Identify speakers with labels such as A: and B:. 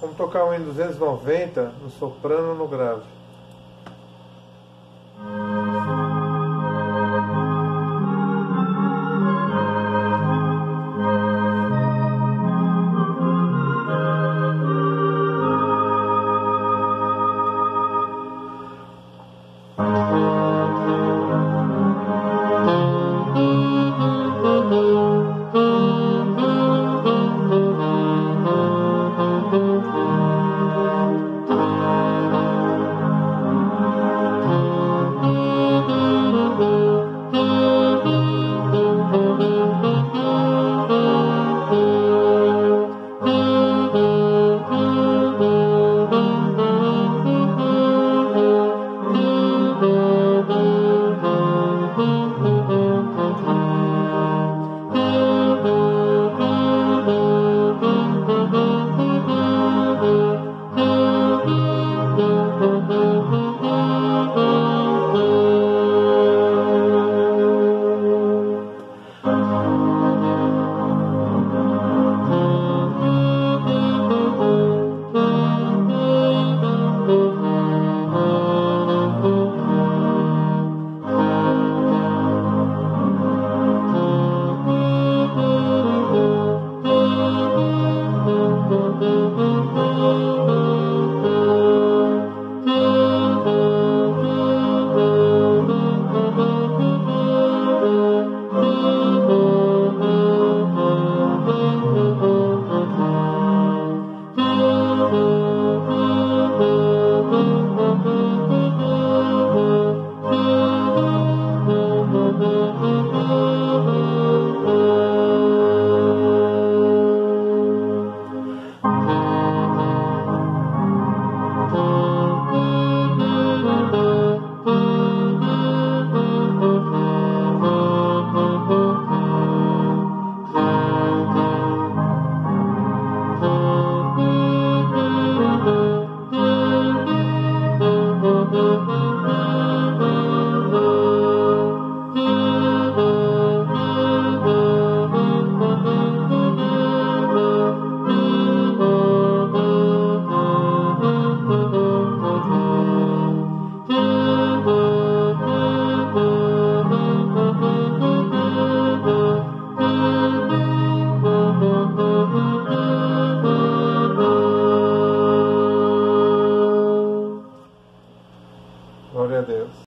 A: Vamos tocar um em 290 no soprano no grave.